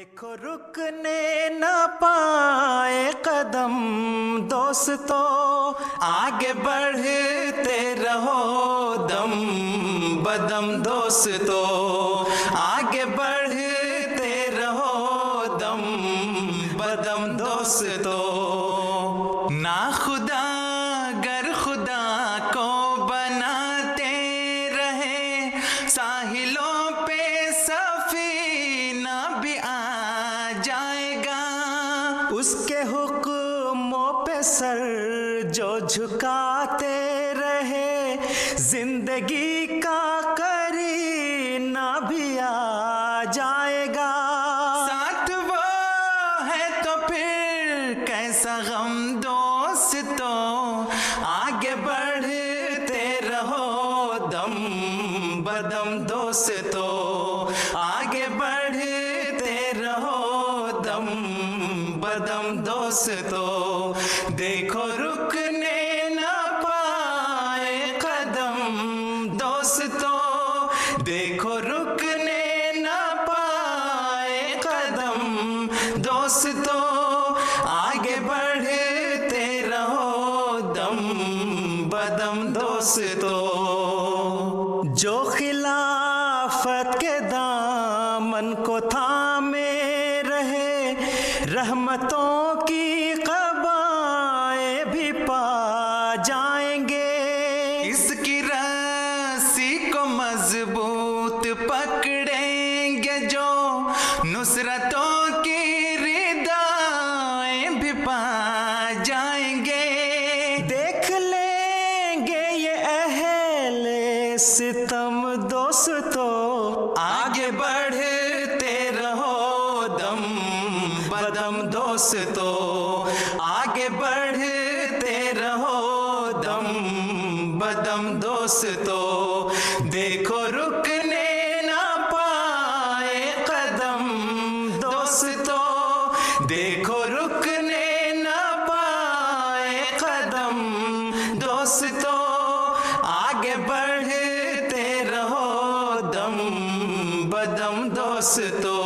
देखो रुकने न पाए कदम दोस्तों। आगे बढ़ते रहो दम बदम दोस्तों। आगे बढ़ते रहो दम बदम दोस्तों। ना खुदा गर खुदा को बनाते रहे, साहिलों उसके हुक्मों पे सर जो झुकाते रहे, ज़िंदगी का करीना भी आ जाएगा। साथ वो है तो फिर कैसा गम दोस्तों, आगे बढ़ते रहो दम बदम दोस्तों, आगे बढ़ते रहो दम बदम दोस्तों, देखो रुकने न पाए कदम दोस्तों, देखो रुकने न पाए कदम दोस्तों, आगे बढ़ते रहो दम बदम दोस्तों। जो खिलाफत के दामन को रहे रहमतों की कबाए भी पा जाएँगे। इसकी रस्सी को मज़बूत पकड़ेंगे जो नुसरतों की रिदाएँ भी पा जाएँगे। देख लेंगे ये अहले सितम दोस्तों आगे बढ़ते बदम दोस्तों, आगे बढ़ते रहो दम बदम दोस्तों। देखो रुकने ना पाए कदम दोस्तों। देखो रुकने ना पाए कदम दोस्तों। आगे बढ़ते रहो दम बदम दोस्तों।